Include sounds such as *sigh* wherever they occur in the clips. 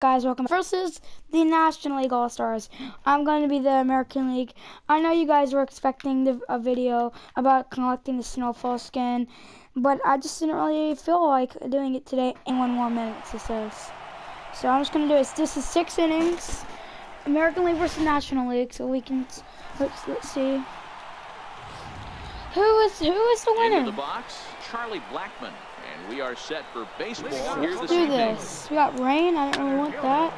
guys welcome versus the national league all stars i'm going to be the american league. I know you guys were expecting the, a video about collecting the snowfall skin but i just didn't really feel like doing it today in one more minute, it says. So i'm just going to do it. This is six innings. American league versus national league so we can let's let's see. Who is who is the winner? Into the box charlie blackmon and we are set for baseball here let's this do evening. this we got rain i don't really want that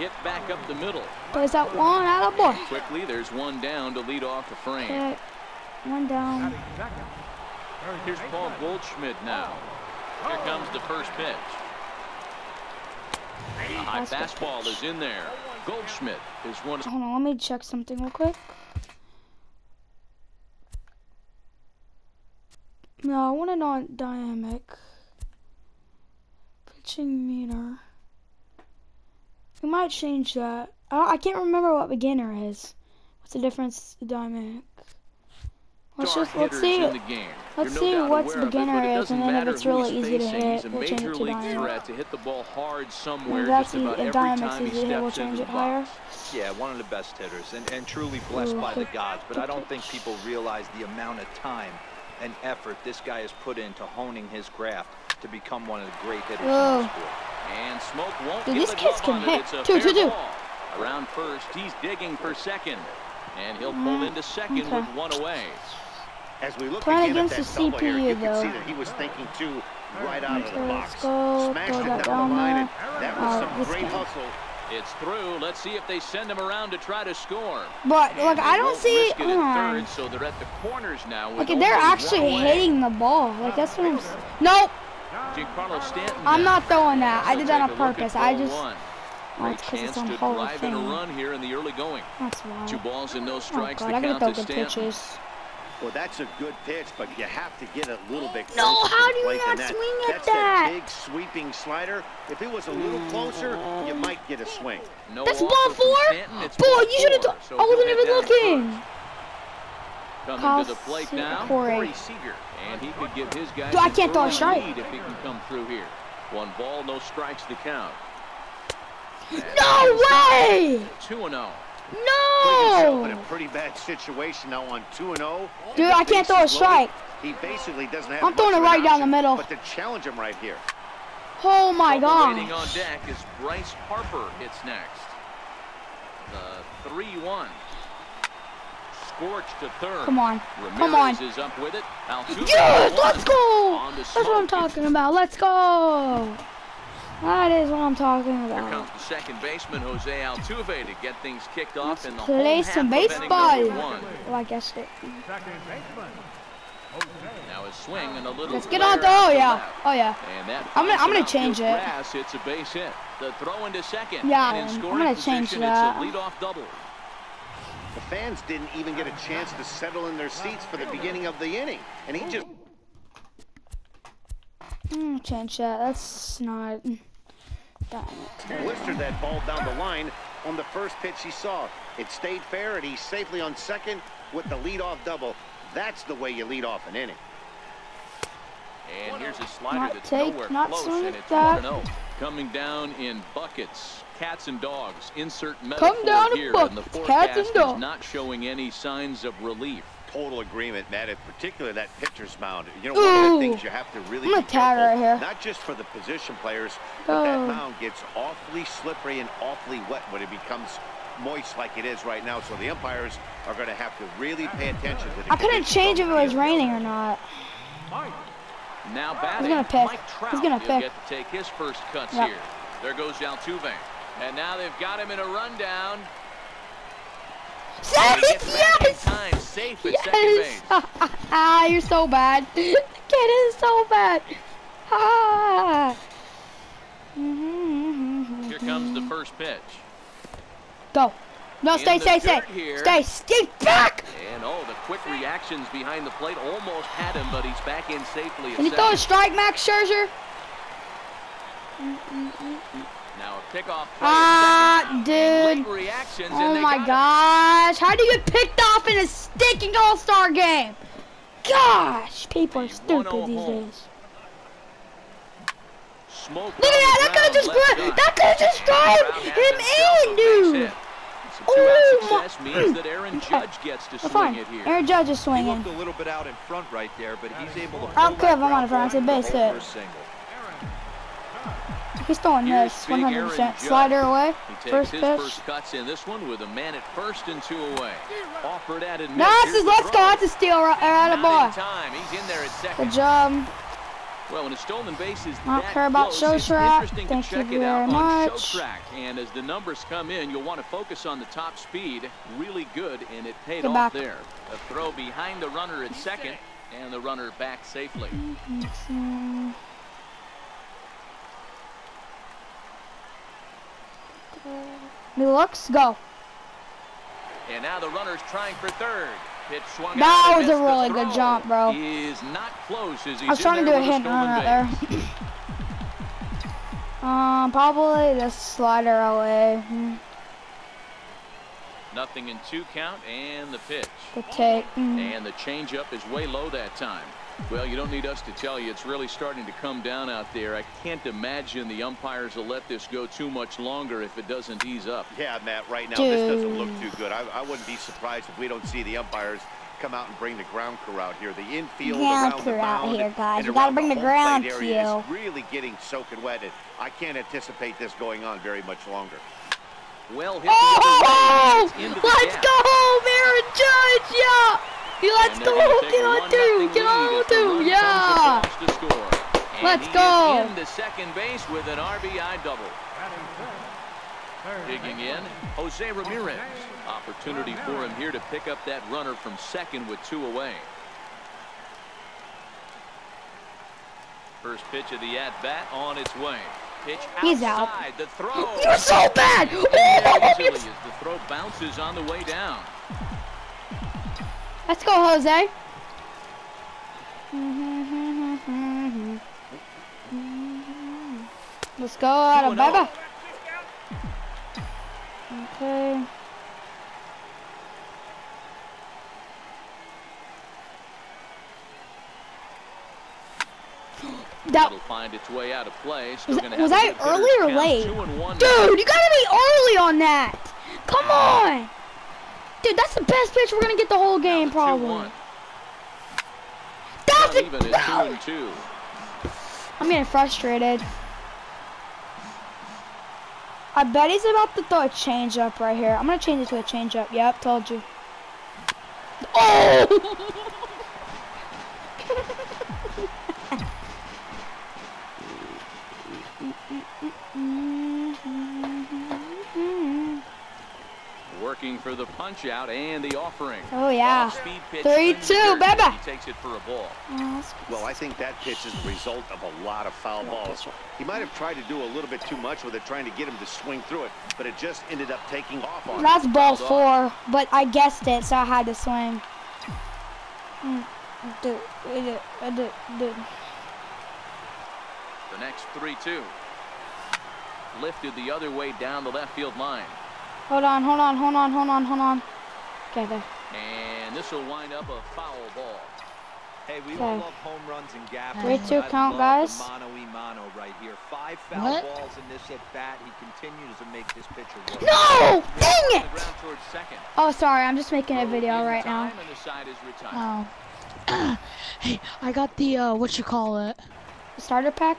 Hit back up the middle. Plays that one out of boy. Quickly, there's one down to lead off the frame. Okay. One down. Here's Paul Goldschmidt now. Here comes the first pitch. A high Fastball fastball is in there. Goldschmidt is one. Hold on, let me check something real quick. No, I want it on dynamic. Pitching meter. We might change that. I, I can't remember what beginner is. What's the difference dynamic? Let's just let's see. in the game. let's see no what's beginner it is, doesn't and then if it's really easy to hit, we'll change it to dynamic. to hit the ball hard somewhere just that's e- about if every dynamic's time he easy to hit, we'll change it higher. Yeah, one of the best hitters and, and truly blessed Ooh, by the gods. But I don't think people realize the amount of time and effort this guy has put into honing his craft to become one of the great hitters in the sport. And Smoak won't Dude, get these kids glove can on it. hit. It's a Two, fair two, two. ball. Around first, he's digging for second. And he'll pull Mm, into second okay. with one away. As we look Playing again at that the double here, CPU you can see that he was thinking too right out of the box. let's go. Smashed Throw it that down down the line, there. and that was Uh, some great guy. hustle. It's through. Let's see if they send him around to try to score. But And look, I don't see. risk it Hold on. third, so they're at the corners now. with Okay, they're actually hitting the ball. Like that's what I'm. Nope, Giancarlo Stanton. I'm not throwing that. I did that on take a look at purpose. I just. one. Oh, Great it's 'cause it's chance on to Hall of drive in a run here in the early going. That's why. Two balls and no Oh strikes. god, the I gotta count throw to good pitches. Well, that's a good pitch, but you have to get a little bit closer. No, how do you not that. swing at that's that? big sweeping slider. If it was a little closer, you might get a swing. No That's ball four. Stanton. It's Boy, ball you should have. so I wasn't even head down looking. Coming Kyle to the plate now, Corey. Seager. And he could give his guys Dude, I can't throw a strike. if he can come through here. One ball, no strikes to count. No way! 2 and oh. 0. Putting himself in a pretty bad situation now on 2 and 0. Dude, I can't throw a strike. He basically doesn't have I'm throwing it right down the middle. But to challenge him right here. Oh my Trouble Waiting on deck is Bryce Harper hits next. The 3-1. Scorched to third. Come on. Ramirez Come on. is up with it. Altuve Yes, let's go! That's what I'm talking about. Let's go! That is what I'm talking about. Here comes the second baseman, Jose Altuve, to get things kicked off in the Play home some half of inning baseball. Well, I guess it. Now his swing and a little Let's get on. to Oh yeah. Oh yeah. And that I'm gonna- I'm gonna change outfield it. Grass hits a base hit. The throw into second. Yeah, and in I'm gonna change position, that. It's a leadoff double. The fans didn't even get a chance to settle in their seats for the beginning of the inning. And he just mm, I'm change that. That's not. Blistered that ball down the line on the first pitch he saw. It stayed fair, and he's safely on second with the leadoff double. That's the way you lead off an inning. And here's a slider Not that's take- nowhere not close, and it's that. 1-0. Coming down in buckets, cats and dogs. Insert metaphor Come down in here, and the buckets, forecast cats and is dogs. not showing any signs of relief. Total agreement, Matt. In particular, that pitcher's mound. You know, one of the things you have to really I'm gonna be careful, right here. not just for the position players, but that Oh. mound gets awfully slippery and awfully wet when it becomes moist like it is right now. So the umpires are going to have to really pay attention to the I couldn't change if it was raining or not. Now batting, gonna pick. Mike Trout. He's gonna pick. get to take his first cuts Yep. here. There goes Altuve. And now they've got him in a rundown. He Safe! gets back in Yes! time, safe at Yes! *laughs* Ah, you're so bad. The *laughs* kid is so bad. Ah. *laughs* Here comes the first pitch. Go. No, stay, stay, stay. here. Stay, stay back! And oh, the quick reactions behind the plate almost had him, but he's back in safely. Can you throw a strike, Max Scherzer? Now a pickoff play. Ah, second. dude. Reactions, Oh my him. gosh. How do you get picked off in a stinking all-star game? Gosh, people are stupid these home. days. smoke Look at that! That could have just left gra- side. that could have just drive him in, dude. Two-out Oh, success means that Aaron *clears throat* Judge gets to swing fine. it here. Aaron Judge is He swinging. looked a little bit out in front right there, but he's able to. I don't care if I'm on the front, it's a ball base hit. He's throwing this. 100%. Slider away. He takes First his pitch. first cuts in this one with a man at first and two away. Offered at. Nice. Let's go. That's a steal right out of Not ball. time. He's in there at second. Good job. Well, when a stolen base is I don't that care about close, show track. interesting Thank check you it out very on much. show track. And as the numbers come in, you'll want to focus on the top speed. Really good, and it paid Get off back. there. A throw behind the runner at second, and the runner back safely. New looks. Go. And now the runner's trying for third. That was a really good jump, bro. He is not close as he's I was trying to do a hit and run out there. Um, *laughs* probably the slider away. Hmm, Nothing in two count and the pitch. The take. Hmm. And the changeup is way low that time. Well, you don't need us to tell you it's really starting to come down out there. I can't imagine the umpires will let this go too much longer if it doesn't ease up. Yeah, Matt, right now this doesn't look too good. I, I wouldn't be surprised if we don't see the umpires come out and bring the ground crew out here. The infield Ground around the crew out mound here, guys. and You gotta bring the home ground plate area is really getting soaking wet. And I can't anticipate this going on very much longer. Well hit the Oh! other way. Oh, it's into the Let's gap. go, Aaron Judge! Yeah! Yeah, Let's go! they're gonna take Get on 1-0 through! Get on the through! Yeah! comes across score. Let's go. Is into second base with an RBI double. Digging in, Jose Ramirez. Opportunity for him here to pick up that runner from second with two away. First pitch of the at-bat on its way. Pitch He's out. outside. The throw. You're so bad! Oh, easily you're- as the throw bounces on the way down. Let's go, Jose. Let's go, out of Two and. Baba. Okay. That It'll find its way out of play. Still Was- was I early or late? Dude, you gotta be early on that. Come ah. on, dude. That's the best pitch we're gonna get the whole game, the probably. 2-1. That's even at two and two. I'm getting frustrated. I bet he's about to throw a changeup right here. I'm gonna change it to a changeup. Yep, told you. Oh! *laughs* *laughs* Working for the punch out and the offering. Oh yeah. Off-speed pitch Three, two, dirt. baby. He takes it for a ball. Oh, Well, I think that pitch is the result of a lot of foul balls. He might have tried to do a little bit too much with it, trying to get him to swing through it, but it just ended up taking off on him. That's ball Fouled four, but I guessed it, so I had to swing. Mm, dude, dude, dude, dude. The next 3-2. Lifted the other way down the left field line. Hold on, hold on, hold on, hold on, hold on. Okay, there. And this will wind up a foul ball. Hey, we Okay. all love home runs and gappers. Three, two, count, guys. The mano y mano right here. Five foul What? balls in this at bat. He continues to make this pitcher work. No! Dang it! the ground towards second. Oh, sorry, I'm just making a video right now. time, and the side is retired. Oh. *clears throat* hey, I got the, uh, what you call it? Starter pack?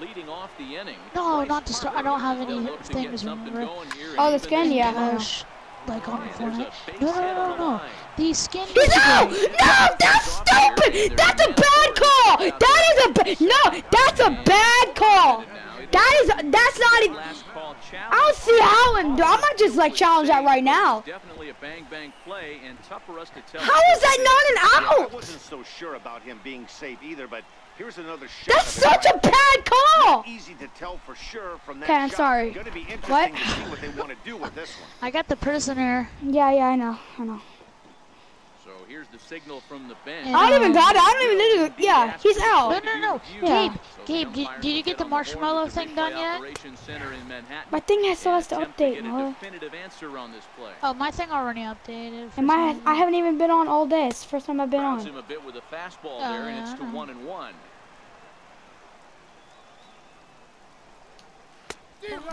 Leading off the inning. No, Bryce not the start- I don't have as any look to get things, something remember? going here Oh, the skin, yeah. inning. Gosh, like on And the there's Fortnite. No, no, no, no, the no. The skin No, needs to out! go. No, that's stupid! That's a bad call! That is a ba- no, that's a bad call! That is that's not even. I don't see how I'm. I'm not just like challenge that right now. Definitely a bang bang play and tough for us to tell. How is that not Yeah, an I wasn't so sure about him being safe either, but here's another shot. That's such a bad call. Easy to tell for sure from that Okay, I'm shot. sorry. Going to be interesting What? to see what they want to do with this one. I got the prisoner. Yeah, yeah, I know, I know. So here's the signal from the bench. And, I don't even got it. I don't even need to. Yeah, he's out. no, no. Yeah. Gabe, Gabe, did, did you get the marshmallow thing done yet? My thing has still has to update, Noah. definitive answer on this play. Oh, my thing already updated. for And my. I haven't even been on all day. It's the first time I've been Crowds on. him a bit with a fastball Oh, there, and it's to uh-huh. one and one.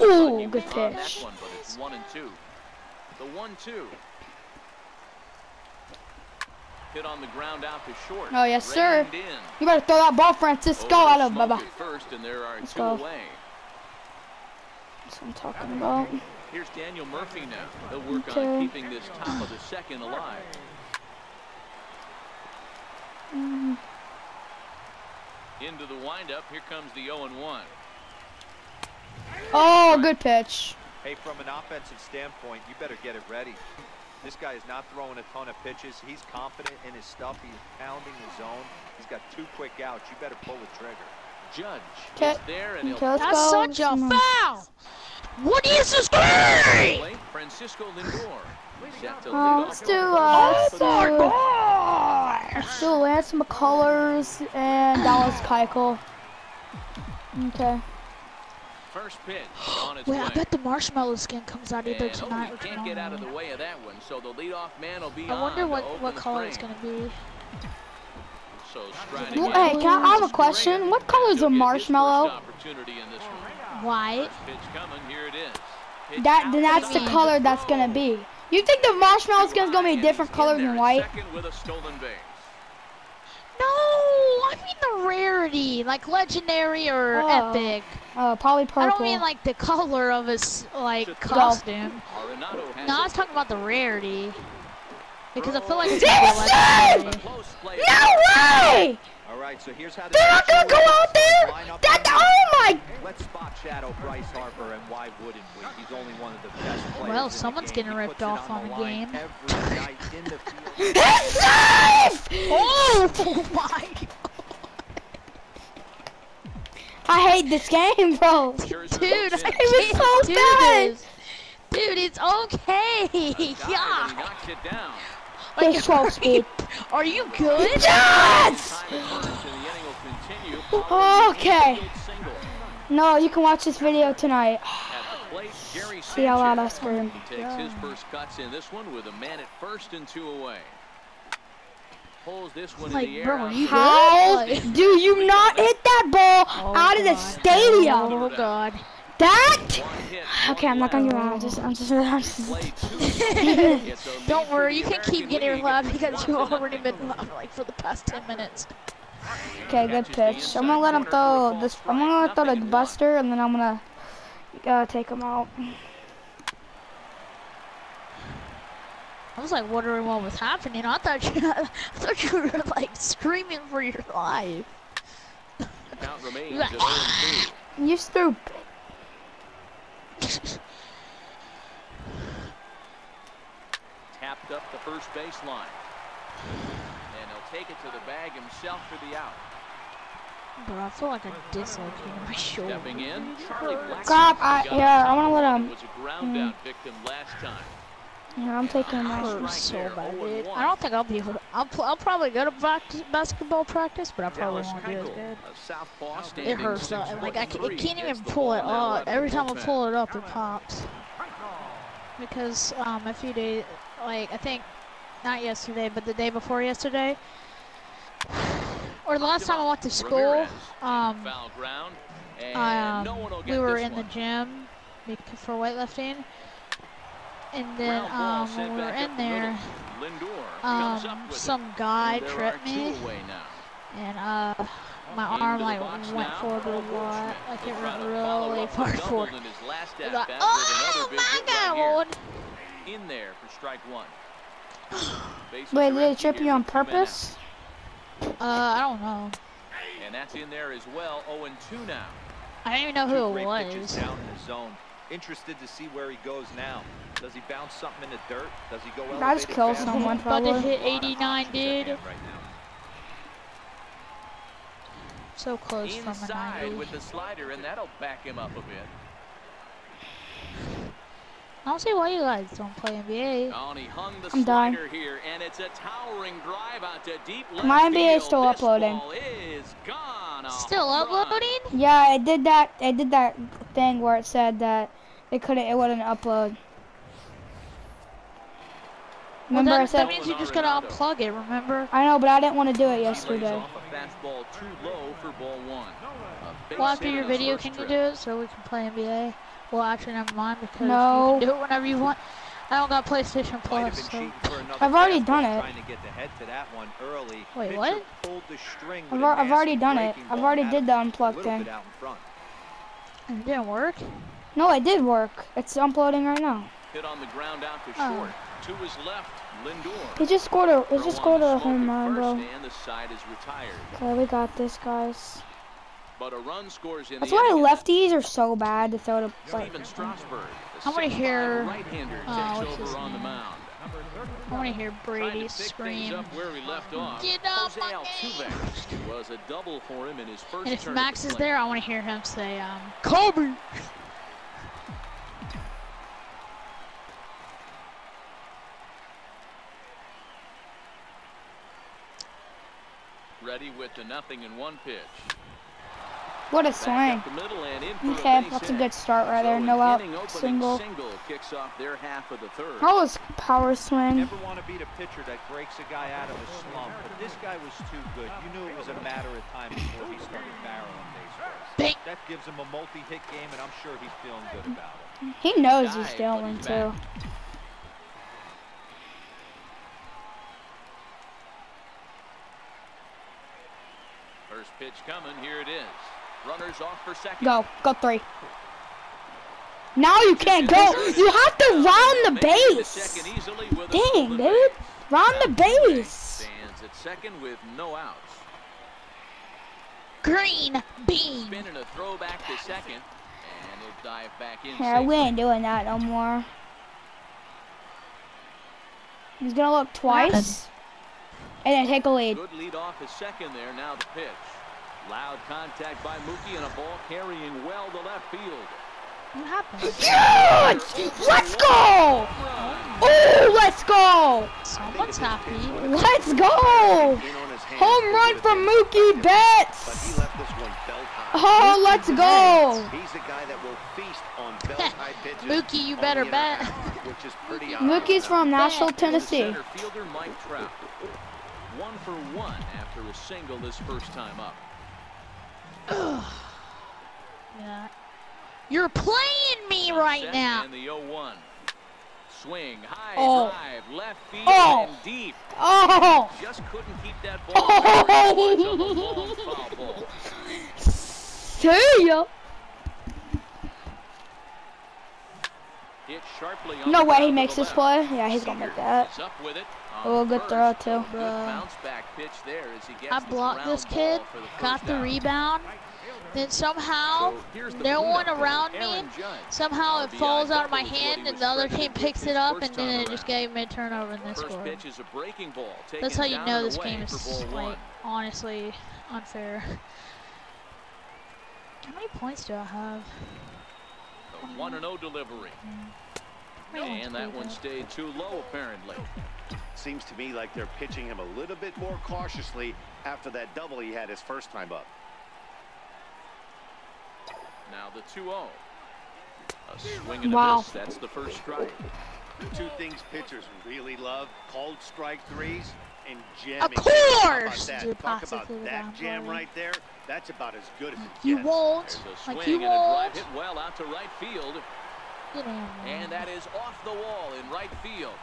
Ooh, good pitch. one, but it's one and two. The one-two. Hit on the ground out to short. Oh, yes, sir. You better throw that ball, Francisco, Over out of Baba. first, and there are Let's two go. away. That's what I'm talking about. Here's Daniel Murphy now. He'll work Okay. on keeping this top of the second alive. Mm, Into the windup. Here comes the 0 and 1. Oh, good pitch. Hey, from an offensive standpoint, you better get it ready. This guy is not throwing a ton of pitches. He's confident in his stuff. He's pounding the zone. He's got two quick outs. You better pull the trigger. Judge Okay. is there, and he'll Okay, That's go. such a foul! What is this game? play Francisco Lindor. Set to Uh, lead let's do, the uh, first. let's do, let's do Lance McCullers and Dallas Keuchel. Okay. First pitch on its Wait, way. I bet the marshmallow skin comes out either And, oh, tonight he or can't get out of the way of that one, so the leadoff man will be I wonder what what color it's gonna be. So Well, hey, can I, I have a question. What color is a marshmallow? first opportunity in this one. White. Pitch coming, here it is. That then that's the the color that's gonna be. You think the marshmallow skin's gonna be a different color than white? Second with a stolen base. No, I mean the rarity, like legendary or Oh, epic. Uh, probably purple. I don't mean like the *laughs* color of his like costume. No, I was talking about the rarity. Because I feel like it's Damn gonna it, be Steve! legendary. Close play. No way! All right, so here's how They're not gonna go out there. That oh my! Let's spot shadow Bryce Harper, and why wouldn't we? He's only one of the best players. Well, someone's getting ripped off on the game. Every night in the field. *laughs* It's safe! *laughs* Oh my! I hate this game, bro. Dude, looks I in. It was so do bad. this. Dude, it's okay. Dive, and he Yeah. knocks it. Like, There's 12 are you, speed. are you good? Yes! At first, and the inning will continue. Okay. No, you can watch this video tonight. At the plate, Gary See how loud I scream. He takes his first cuts in this one with a man at first and two away. Pulls this one in Like, the bro, out are you How do you not hit that ball Oh, out of the stadium? Oh god. That? Okay, I'm not gonna left. get around. I'm just, I'm just, I'm just. Play two. *laughs* It's *laughs* Don't worry, you can keep getting League. loud It's because you've already nothing. been loud like for the past 10 minutes. Okay, good pitch. I'm gonna let him throw this. I'm gonna throw the Buster, and then I'm gonna uh, take him out. I was like wondering what was happening. I thought you, *laughs* I thought you were like screaming for your life. Count remains You're at like, 0 and 2. You stupid. Tapped up the first baseline. And he'll take it to the bag himself for the out. Bro, I feel like I dislocated my shoulder. Stepping in, Charlie Blackmon. Crap, I- yeah, I wanna let him- Was a ground out mm. victim last time. Yeah, I'm taking my out. hurt so there, bad, dude. I don't think I'll be able to. I'll, pl- I'll probably go to bac- basketball practice, but I probably Dallas won't do as good. a It hurts though. and, Like I, ca- it can't even gets pull it up. Every time I pull it up, it pops. Because um, a few days, like I think, not yesterday, but the day before yesterday, *sighs* or the last time I went to school, um, ground, and um, no one will we were this in the gym for weightlifting, and then Ground um, when we were in there, Lindor um, some guy tripped me, and uh, my arm like went forward a lot. Like it went really far forward. in his last It at got- bat oh with another big my god! In there for strike one. *sighs* Wait, did they trip you on with two men out. purpose? Uh, I don't know. And that's in there as well. 0 and 2 now. I don't even know who it great pitches was. Down in the zone. Interested to see where he goes now. Does he bounce something in the dirt? Does he go I just elevated killed fastball? someone, About to probably. hit A 89, dude. right. So close from a Inside 90. with the slider, and that'll back him up a bit. I don't see why you guys don't play NBA. And he hung the I'm done. slider here, and it's a towering drive out to deep left My NBA is still uploading. is Still uploading? Yeah, I did that. I did that thing where it said that it couldn't. It wouldn't upload. Well, Remember, I that, that means you just gotta unplug it, remember? I know, but I didn't want to do it yesterday. off a fastball too low for ball one. A base Well, after your video, can you do it so we can play NBA? Well, actually, never mind because No. you can do it whenever you want. I don't got PlayStation Might Plus, so cheating for another I've already done it. Trying to get the head to that one early. Wait, what? Pulled the string I've, I've already done it. I've already did the a unplugged thing. in it didn't work. No, it did work. It's uploading right now. Hit on the ground out to Oh. short. To his left, Lindor. He just scored a. He just scored a home run, bro. And the side is retired. Okay, we got this, guys. But a run scores in That's the why inning. lefties are so bad to throw to. Like, the I wanna hear- right-hander oh, what's his on name? mound. I want to hear Brady to pick things scream. up where we left off. Get off my was a double for him in his first And if turn Max is there, I want to hear him say, um, Kobe. Ready with the nothing in one pitch. What a swing. up the middle and in for Okay, that's a good start right there. No out, single. single kicks off their half of the third. That was power swing. Never want to beat a pitcher that breaks a guy out of a slump, but this guy was too good. You knew it was a matter of time before he started barreling. Bang. That gives him a multi-hit game, and I'm sure he's feeling good about it. He knows he's Dive, but going he's to. back. First pitch coming. Here it is. Runners off for second. Go, go three. Now you can't go. You have to round the Making it to base. second easily with a Dang, dude. Round the base. Stands at second with no outs. Green bean. Spinning a throwback to second, and he'll dive back in. Yeah, we ain't doing that no more. He's gonna look twice. And then take a lead. Good lead off his second there. Now the pitch. Loud contact by Mookie and a ball carrying well to left field. What happened? Yes! Let's go! Oh, let's go! Someone's happy. Let's go! In on his hands, Home run would've from Mookie effective, Betts! he left this one belt high. Oh, let's go! He's a guy that will feast on *laughs* belt. Mookie, you better bet. inner half, Which is pretty Mookie's from Nashville, Tennessee. Center fielder Mike Trout. One for one after a single this first time up. *sighs* Yeah. You're playing me right Set now. And the 0-1. Swing, high Oh. drive, left field Oh. and deep. Oh! Just couldn't keep that *laughs* ball. away. It was oh. a long foul ball. See ya! Hit sharply on No the way he ground to makes the this left. play. Yeah, he's gonna make Seager that. is up with it on Oh, good throw, too. Good Bruh. bounce back pitch there as he gets I blocked this kid, got the rebound, then somehow So no one around me. Somehow it falls out of my double is what hand and the other team picks it up and then it just gave me a turnover and they First scored. pitch is a breaking ball. That's how you know this game is like honestly unfair. How many points do I have? A 1 0 delivery. How And that one stayed too low, apparently. Seems to me like they're pitching him a little bit more cautiously after that double he had his first time up. Now the 2 0. A swing and Wow. a miss. That's the first strike. Two things pitchers really love, called strike threes and jamming. Of How about course! that? Talk about that jam for right there. That's about as good as it You gets. won't. There's a Like swing you and a drive won't. hit well out to right field. Get in. And that is off the wall in right field.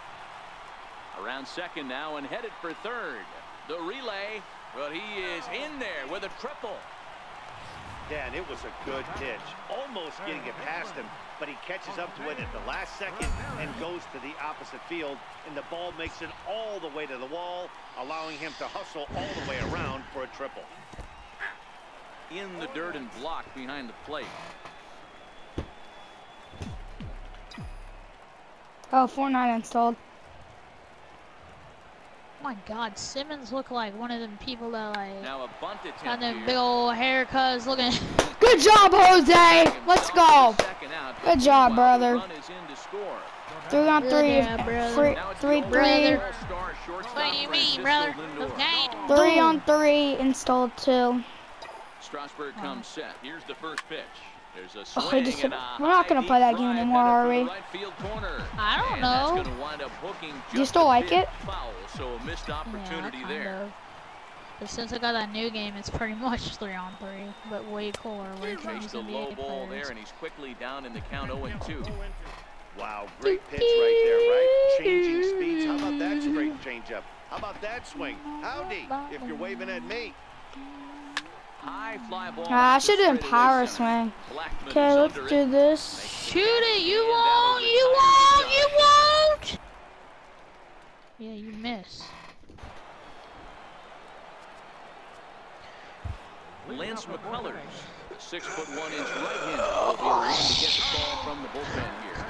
Around second now and headed for third. The relay, but he is in there with a triple. Yeah, and it was a good pitch. Almost getting it past him, but he catches up to it at the last second and goes to the opposite field, and the ball makes it all the way to the wall, allowing him to hustle all the way around for a triple. In the dirt and blocked behind the plate. Oh, Fortnite installed. Oh my god, Simmons look like one of them people that like Now a bunt got attempt them here. big old haircuts looking *laughs* Good job, Jose! Let's go! Good job, brother. run is in to score. Three on Good three. job, brother. Three, Now it's three, the three. Brother. All-star shortstop What do you mean, brother? Okay. Three on three installed two. Strasburg comes set. Here's the first pitch. There's a Oh, swing he just- and a we're not gonna play that game anymore, are we? Right corner. I don't know. That's gonna wind up hooking you still like it? Foul, so a missed opportunity yeah, kind there. Of. Cause since I got that new game, it's pretty *laughs* much three on three, but way cooler. Where you can Chased use a low ball players. there, and he's quickly down in the count 0 and 2. Wow, great pitch right there, right? Changing speeds. How about that straight changeup? How about that swing? Howdy, if you're waving at me. Ah, I should have done power swing. Okay, let's do this. Shoot it! You won't! You won't! You won't! Yeah, you miss. Lance McCullers, six foot one inch right hand, will be around to get the ball from the bullpen here.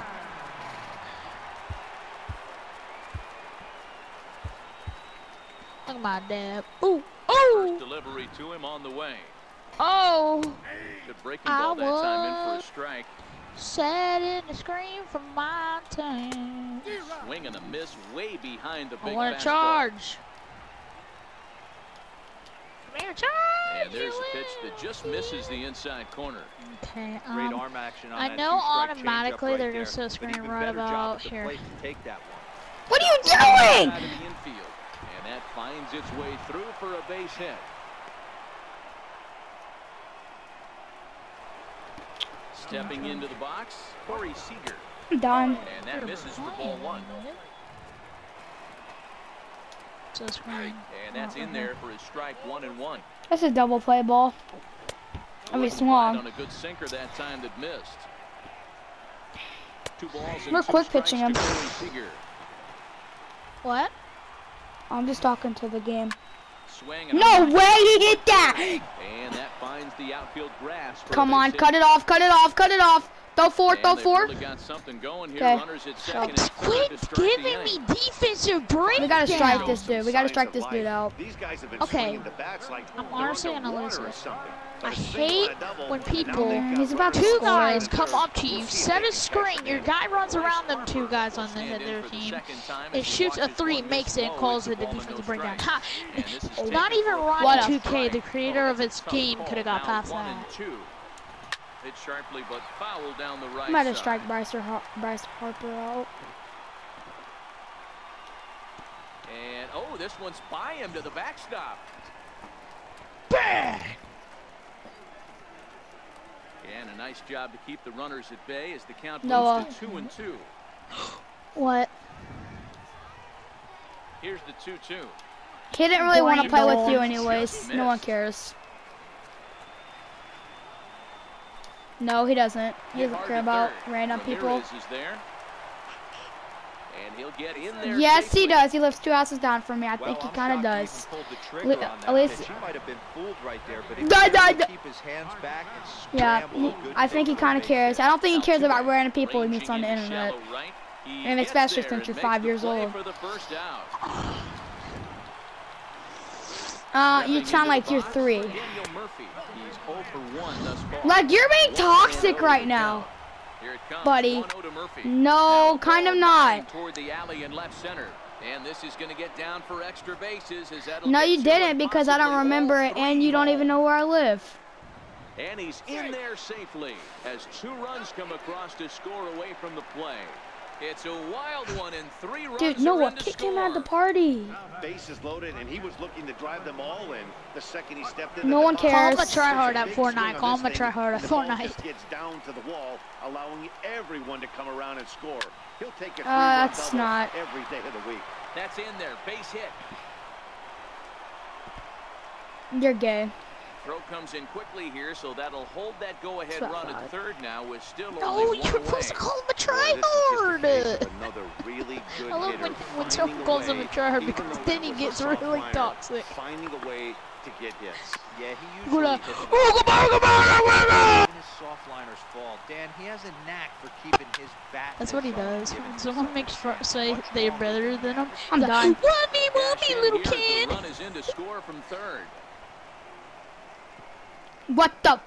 Look at my dad. Ooh! First delivery to him on the way. Oh! Good breaking I ball that time in for a strike. Set in the screen from my team. Swing and a miss way behind the I big want to charge. Come here, charge! And there's a pitch that just misses the inside corner. Okay, Great um, arm action on I that know automatically changeup they're right gonna there, set screen right about here. take that one. What are you Out doing? Of the infield. And that finds its way through for a base hit. Stepping into the box, Corey Seager. I'm done. And that misses for ball one. Set screen. And that's in there for his strike one and one. That's a double play ball. I mean, Wasn't swung. wide On a good sinker that time that missed. Two balls and We're quick pitching him. What? I'm just talking to the game. Swing No way he hit that! And that finds the outfield grass. Come on, cut it off, cut it off, cut it off. Throw forward, throw And they've forward. really got something going here. Okay. Runners at second and Stop. third Quit to start the giving me defensive breakdowns. We gotta strike this dude. We gotta strike this dude out. These guys have been Okay. swinging the bats like I'm they're honestly gonna lose or it. something. I A single hate and a double, when people- He's about Two guys come up to you, set a screen. Your guy runs around them two guys on the Stand hit their team. second time as It shoots a three, makes it, and calls it a a ball and defensive breakdown. Ha! And this is *laughs* Not even for a Ronnie What a- 2K, the creator of its game, could have got past that. and two. Hit sharply, but foul down the right I'm about to side. strike Bryce, Har- Bryce Harper out. And oh, this one's by him to the backstop. And a nice job to keep the runners at bay as the count moves to two and two. What? Here's the two-two. He didn't really want to play with you anyways. No one cares. No, he doesn't. He doesn't care about random people. Ramirez is there. And he'll get in there. Yes, he does. He lives two houses down from me. I think he kind of does. he even pulled the trigger Li- at least- might have been fooled right there, but he Da- was da- da- keep his hands back and Yeah, he, I think he pick for a kind of cares. I don't think he cares about to random people he meets on the internet. right. And gets especially there since you're five years old. For the first out. Uh, you sound like you're three. Daniel Murphy. He's 0 for 1 thus far. Like you're being toxic right now. Buddy. 1-0 to Murphy. No, kind of not. Toward the alley and left center. And this is going to get down for extra bases as No, you didn't because I don't remember it, and you don't even know where I live. And he's in there safely as two runs come across to score away from the play. It's a wild one and three runs Dude, Noah, in to kick him out the score. party. Bases loaded, and he was looking to drive them all in the second he stepped in. No one cares. Call him a There's tryhard Such at big Fortnite. swing on Call this him a thing, tryhard at and the Fortnite. gets down to the wall, allowing everyone to come around and score. He'll take a three-run Uh, that's not- every day of the week. That's in there. Base hit. You're gay. Throw comes in quickly here, so that'll hold that go-ahead run at third now with still No, only you're supposed to call him a Boy, this is just a tryhard. case another really *laughs* good I love when, when someone calls him a way, tryhard because then he gets really liner, toxic. Finding a way to get hits. Yeah, he usually down. hits Oh, come on, come on, when his soft liners fall. Dan, he has a knack for keeping his bat. That's what he does. When someone makes fr- say they're better than him, I'm he's done. Love me, love me, little kid. The run is in to score from third. What the?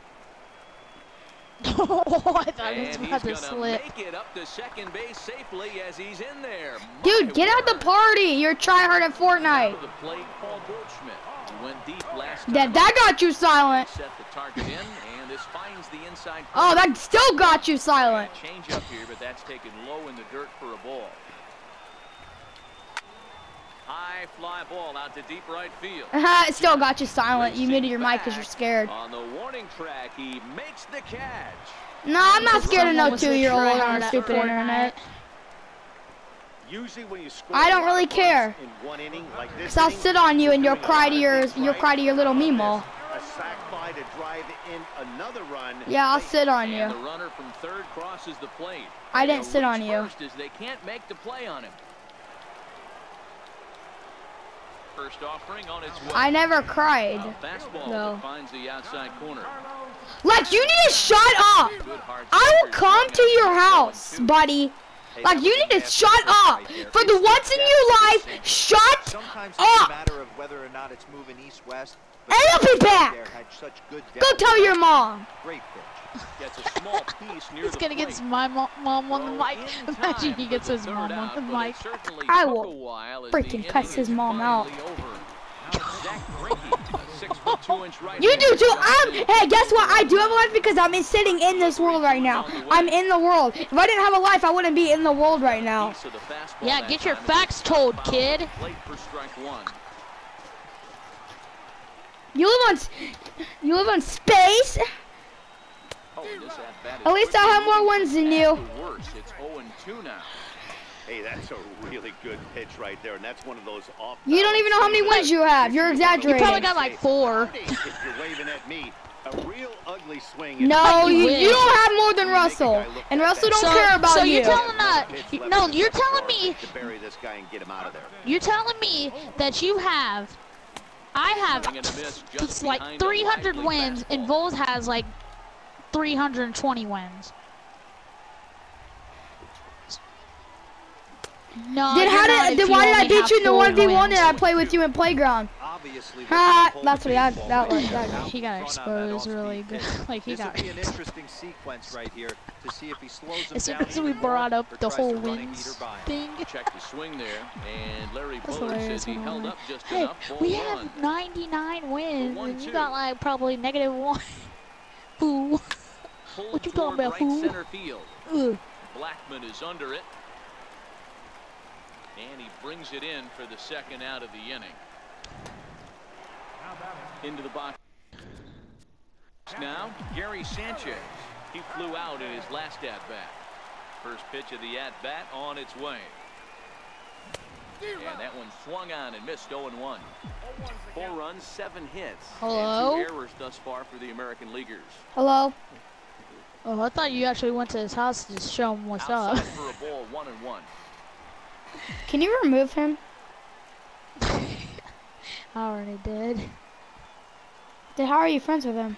*laughs* oh, I thought it was about to slip. make it up to second base safely as he's in there. Dude, My get out the party. You're tryhard at Fortnite. the plate, Paul went deep last. That that got you silent. Set the target in, and this finds the inside. Oh, that still got you silent. Change up here, but that's taken low in the dirt for a ball. High fly ball out to deep right field. *laughs* it still got you silent. You muted your mic because you're scared. On the warning track, he makes the catch. No, I'm not scared of no Someone was a two-year-old on the stupid Fortnite. internet. Usually when you score I don't really of care. In one inning, like this Cause I'll sit on you and you're you'll cry to your you'll cry to your little Mimo. A to drive in another run. Yeah, I'll sit on you. the runner from third crosses the plate. I didn't they'll sit on reach you. First as they can't make the play on him. First offering on its way. I never A cried. fastball No. finds the outside corner. Like you need to shut up. I will come to your for house, buddy. Like you need to shut up. For the once in your life, same. shut Sometimes it's up. A matter of whether or not it's moving east-west. And he'll be back. There had such good Go tell your mom. Great pitch. Gets a small *laughs* piece near He's gonna get plate. his my mo- mom on the mic. *laughs* Imagine he gets the his mom on the mic. I will a while as freaking cuss his mom out. finally over. Zack Greinke, a six foot two *laughs* inch right You do too. I'm. Hey, guess what? I do have a life because I'm in, sitting in this world right now. I'm in the world. If I didn't have a life, I wouldn't be in the world right now. Yeah, get your facts told, kid. Plate for strike one. You live on. You live on space. Oh, at-bat is At least I have more quickly wins than you. back Worse. It's 0 2 now. Hey, that's a really good pitch right there, and that's one of those off. You don't even know how many wins you have. You're exaggerating. You probably got like four. If you're waving at me, a real ugly swing. No, you you, don't have more than Russell, and Russell don't So, care about so you. you're telling that? No, you're telling me. to bury this guy and get him out of there. You're telling me that you have. I have Swing and a miss just it's like 300 lively wins, and fastball. Vols has like 320 wins. No, Then how did? then why did I beat you in the one v one wins. that I play with you in playground? Obviously, with Ha, that's what I- baseball, that was- that- He got front on that exposed really good. *laughs* Like, he This will got be an interesting sequence right here to see if he slows As soon as we brought up the whole to run a wins heater by him. thing, Check the swing there, and Larry Bullard says he held up just Hey, enough. Ball we one. have 99 wins, one, and you got like probably negative one. *laughs* Boo. *laughs* What you talking toward about, right fool? center field. Ugh. Blackmon is under it. And he brings it in for the second out of the inning. Into the box. Now, Gary Sanchez. He flew out in his last at-bat. First pitch of the at-bat on its way. And that one swung on and missed 0-1. Four runs, seven hits. Hello? And two errors thus far for the American Leaguers. Hello. Oh, I thought you actually went to his house to just show him what's Outside up. for a ball, one and one. Can you remove him? I already did. Then how are you friends with him?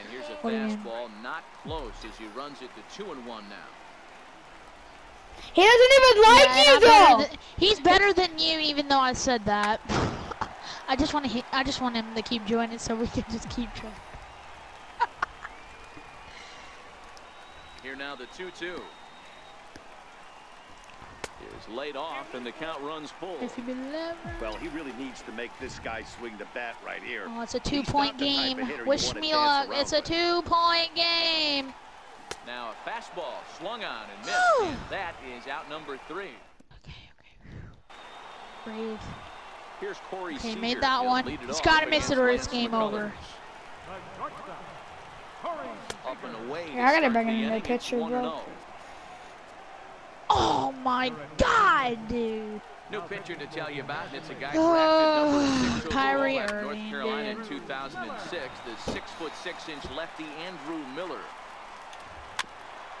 And here's a What do you mean? fastball, not close as he runs it to two and one now. He doesn't even like Yeah, you I'm better though. he's better than you, even though I said that. *laughs* I just want to. I just want him to keep doing it so we can just keep trying. Here now the 2-2. Is laid off and the count runs full. If you believe. Well, he really needs to make this guy swing the bat right here. Oh, it's a two-point not the type of game. Wish me luck. around It's a two-point game. Now a fastball swung on and missed. And that is out number three. Okay, okay. Breathe. Here's Corey Okay, Seager. made that He'll one. lead it He's off gotta miss it or against it's game over. Up and away. Yeah, I gotta to bring in the inning. Pitcher, 1-0. bro. Oh my God, dude. New pitcher to tell you about, and it's a guy Oh, drafted number six overall North Irving, Carolina in 2006. The six foot six inch lefty Andrew Miller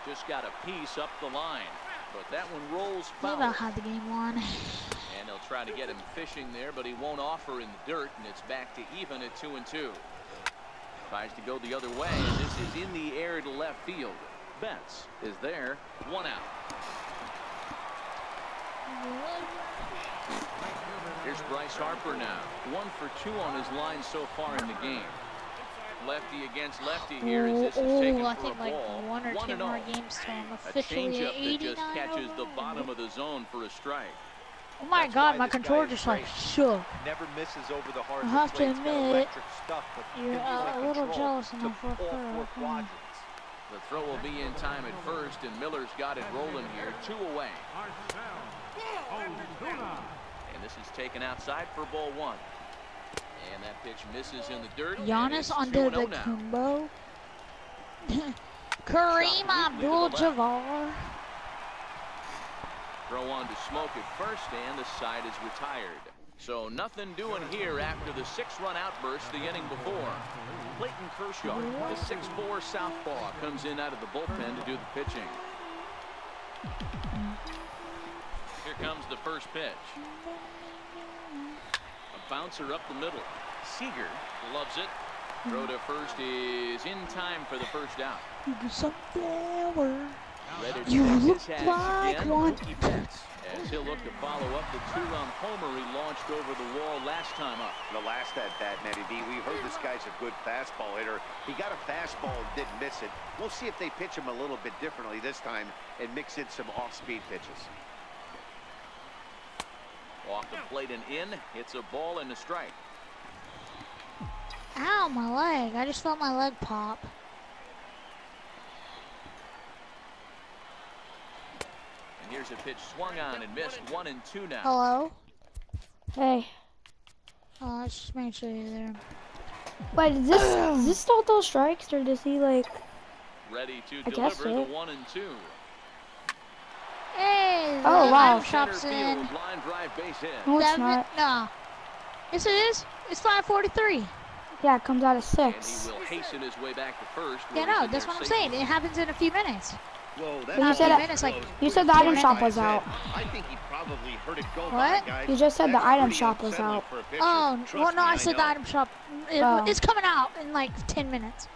just got a piece up the line, but that one rolls foul, about had the game won. and they'll try to get him fishing there, but he won't offer in the dirt, and it's back to even at two and two. Tries to go the other way, and this is in the air to left field. Betts is there, one out. Here's Bryce Harper now. One for two on his line so far in the game. Lefty against lefty here as Oh, this is taken I think like ball. one or One two more oh. games till I'm A officially changeup at that just catches the bottom of the zone for a strike. Oh my That's God, my this controller just like great. shook. Never misses over the hard I have to plate. Admit, electric stuff, but you're, uh, a little control jealous in to the fourth all quarter, four quadrants. The throw will be in time at first, and Miller's got it rolling here. Two away. And this is taken outside for ball one. And that pitch misses in the dirt. and Giannis under the oh now. combo. *laughs* Kareem Abdul-Jabbar. Throw on to Smoak at first, and the side is retired. So nothing doing here after the six-run outburst the inning before. Clayton Kershaw, the 6'4 southpaw, comes in out of the bullpen to do the pitching. Here comes the first pitch. A bouncer up the middle. Seager loves it. Throw to first is in time for the first out. Sunflower. Ready to You look like again, one. Mookie As he'll look to follow up the two-run homer he launched over the wall last time up. The last at bat, Matty D, we heard this guy's a good fastball hitter. He got a fastball and didn't miss it. We'll see if they pitch him a little bit differently this time and mix in some off-speed pitches. Off the plate and in. It's a ball and a strike. Ow, my leg. I just felt my leg pop. And here's a pitch swung on and missed. One and two now. Hello? Hey. Oh, let's just make sure you're there. Wait, is this *clears throat* is this still those strikes or does he like? Ready to I guess deliver the one and two. Hey, Oh, wow. item shop's Center in. field, line drive base hit. No, it's Seven- not. No. Yes, it is. It's 543. Yeah, it comes out of And six. he will hasten his way back to first. Yeah, no, that's what I'm saying. It happens in a few minutes. Whoa, But that's you said a it- minutes, like You said the item shop was out. I think he probably heard it go What? by, guys. You just said the item shop was out. for a pitcher. Oh, Trust well, no, me, I said the item shop. It- Oh. It's coming out in like 10 minutes.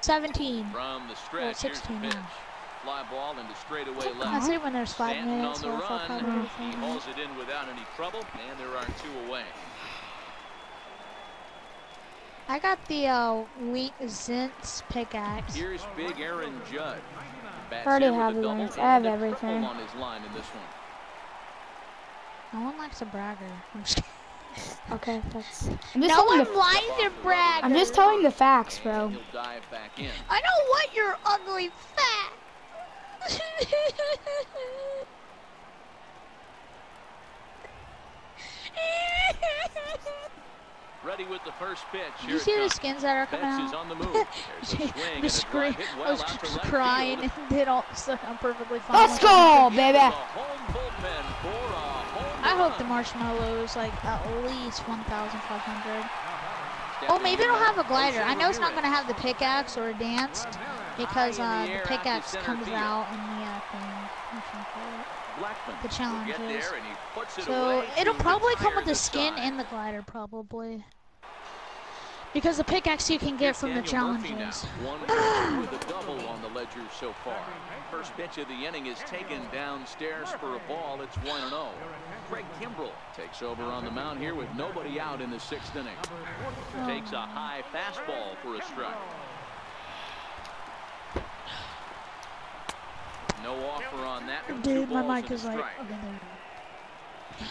17. From the stretch, here's the 16 pitch. now. Fly ball into straightaway I left. say when there's five Stanton minutes on the or five run. minutes. He hauls it in without any trouble, and there are two away. I got the uh, Wheat Zintz pickaxe. Here's big Aaron Judge. Bats I already have a the double. I have and a triple everything. on his line in this one. No one likes a bragger. *laughs* I'm just. Okay, that's. I'm just No telling one the. likes a bragger. I'm just telling the facts, bro. dive back in. I don't want your ugly fat. *laughs* Ready with the first pitch. Did Here you see the skins that are coming Betts out? on the move. *laughs* There's a swing the screen. drive hit I was just right crying field. and then all of a sudden I'm perfectly fine. Let's go, baby. The home bullpen for a home I hope the marshmallow is like at least 1,500. Oh, maybe it'll have a glider. I know it's not going to have the pickaxe or advanced because uh, the the air out to pickaxe comes field. out in the uh, thing. What you call it? Blackmon the challenges. there and he puts it So it'll probably come with the skin side. and the glider, probably. Because the pickaxe you can get from the Daniel challenges. now. One for *sighs* two with a double on the ledger so far. First pitch of the inning is taken downstairs for a ball. It's 1 0. Craig Kimbrel takes over on the mound here with nobody out in the sixth inning. Takes a high fastball for a strike. No offer on that one. Dude, my mic is like. Okay, there we go.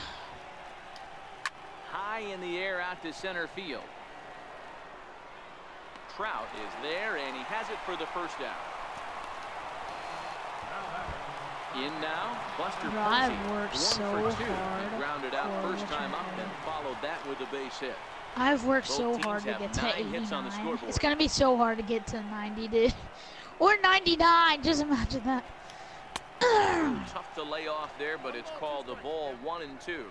High in the air out to center field. Trout is there, and he has it for the first out. In now, Buster Bro, I've worked one so for two. hard He grounded out first time up, and followed that with a base hit. I've worked Both so hard to get to nine hits on the 89. It's gonna be so hard to get to 90, dude. *laughs* Or 99. Just imagine that. Tough to lay off there, but it's called the ball one and two.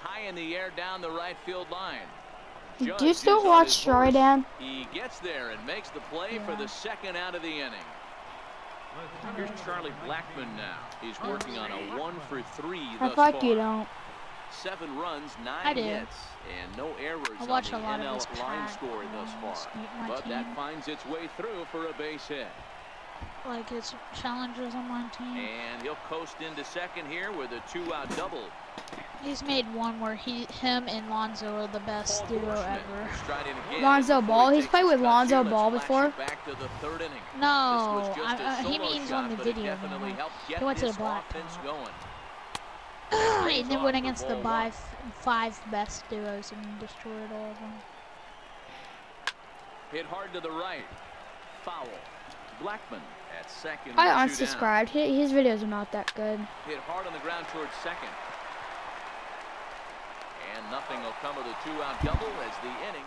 High in the air down the right field line. Do you still watch his Dan? He gets there and makes the play for the second out of the inning. Here's Charlie Blackmon now. He's working on a one for three I thus like far. you don't. Seven runs, nine hits, and no errors I on the a lot NL his line score thus far. But team. that finds its way through for a base hit. Like his challenges on my team. And he'll coast into second here with a two-out double. He's made one where he, him and Lonzo are the best Paul duo Goldschmidt ever. will stride in again Lonzo Ball? He's played with Lonzo here. Ball before? Back to the third inning. No, was just I, a uh, he means shot, on the video. definitely game. helped get He went to the black offense top. going. and then went against the five, five best duos and destroyed all of them. Hit hard to the right. Foul. Blackmon At second, I with two down. unsubscribed. Hi- His videos are not that good. Hit hard on the ground towards second. And nothing will come of the two-out double as the inning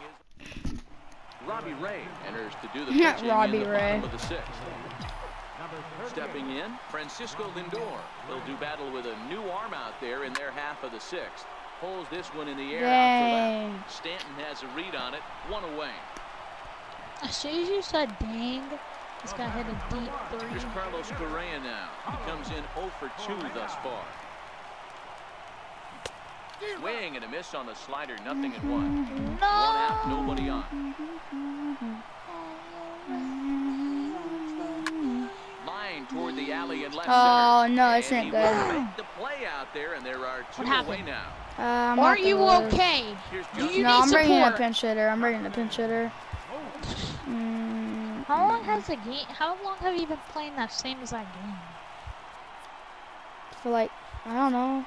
is. Robbie Ray enters to do the Not *laughs* pitching Robbie in the Ray. bottom of the sixth. Stepping in, Francisco Lindor. He'll do battle with a new arm out there in their half of the sixth. Pulls this one in the air out Dang. to left. Stanton has a read on it, one away. As soon as you said dang, this guy hit a deep Here's. Carlos Correa now. He comes in 0 for 2 thus far. Swing and a miss on the slider, nothing in one. One out, No! nobody on. Line toward the alley in left Oh, center. no, this And ain't good. make the play out there, and there are two What away happened? now. Uh, Are you okay? Do you No, I'm need bringing a pinch hitter. I'm bringing a pinch hitter. How long has the game? How long have you been playing that same as that game? for like, I don't know.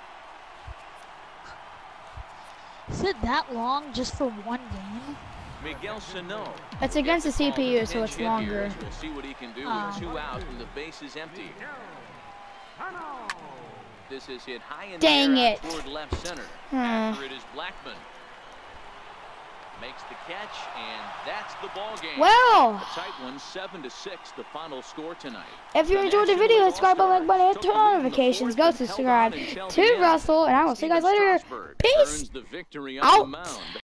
Is it that long just for one game? Miguel Sano. It's against the Gets call to CPU, so pinch it's hit here longer. as We'll see what he can do with two out and the base is empty. This is hit high in Dang the air it. out toward left center. Hmm. After it is Blackmon. Makes the catch, and that's the ball game. Well, A tight one, seven to six, the final score tonight. if you enjoyed the video, subscribe button, like button, and turn on notifications. Go subscribe to Russell, and I will see you guys later. Peace. Earns the victory on Out. the mound.